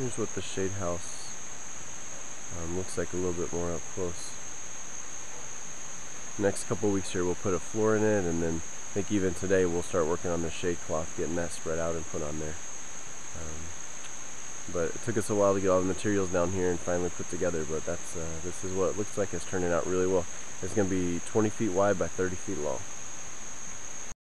Here's what the shade house um, looks like a little bit more up close. Next couple weeks here we'll put a floor in it and then I think even today we'll start working on the shade cloth, getting that spread out and put on there. Um, but it took us a while to get all the materials down here and finally put together, but that's uh, this is what it looks like. It's turning out really well. It's going to be 20 feet wide by 30 feet long.